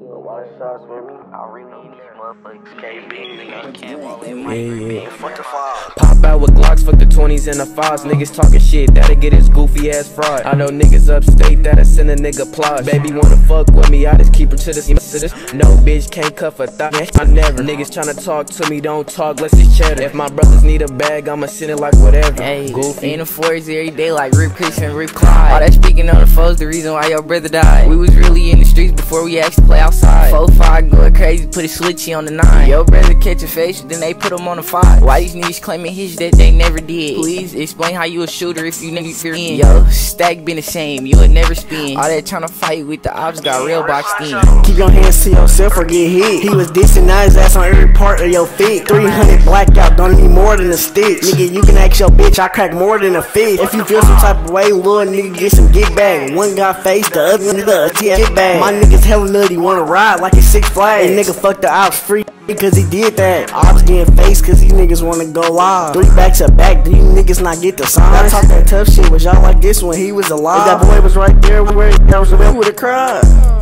A shots with me. I really need these motherfuckers. Can't roll in Yeah, my yeah. Fuck the five. Pop out with Glocks, fuck the 20s and the 5s. Niggas talking shit, that'll get his goofy ass fried. I know niggas upstate that'll send a nigga plot. Baby wanna fuck with me, I just keep her to this. To this. No bitch can't cuff a thigh. I never. Niggas tryna talk to me, don't talk, let's just cheddar. If my brothers need a bag, I'ma send it like whatever. Hey, Goofy. in the forest every day like Rip Chris and Rip Clyde. All that speaking on the foes, the reason why your brother died. We was really in the streets before we actually play outside. Four five going crazy, put a switchy on the nine. Your brother catch a face, then they put him on the five. Why these niggas claiming hits that they never did? Please explain how you a shooter if you niggas fear in. Yo, stack been the same, you would never spin. All that tryna fight with the ops got real boxed in. Keep your hands to yourself or get hit. He was dissing now his ass on every part of your feet. 300 blackout, don't need more than a stitch. Nigga, you can ask your bitch, I crack more than a fish. If you feel some type of way, little nigga, get some get back. One got face, the other nigga, a get back. My niggas hella nutty, wanna ride like a Six Flags. And nigga fuck the ops free. Cause he did that. Ops getting face cause these niggas wanna go live. Three back to back, do you niggas not get the sign? I talk that tough shit, was y'all like this when he was alive? If that boy was right there, where that was with a cried.